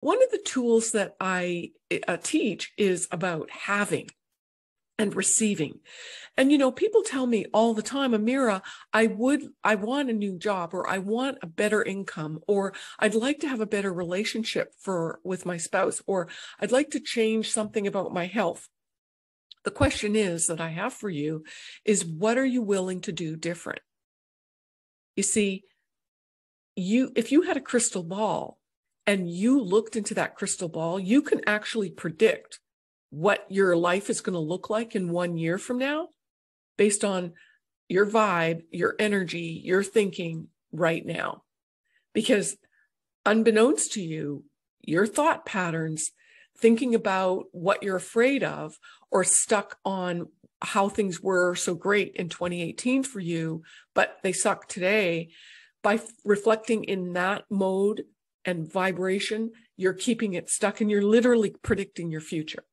one of the tools that I uh, teach is about having and receiving. And you know, people tell me all the time, Amirah, I would I want a new job or I want a better income or I'd like to have a better relationship for with my spouse or I'd like to change something about my health. The question is that I have for you is what are you willing to do different? You see, you if you had a crystal ball and you looked into that crystal ball, you can actually predict what your life is going to look like in one year from now based on your vibe, your energy, your thinking right now. Because unbeknownst to you, your thought patterns, thinking about what you're afraid of or stuck on how things were so great in 2018 for you, but they suck today, by reflecting in that mode and vibration, you're keeping it stuck and you're literally predicting your future.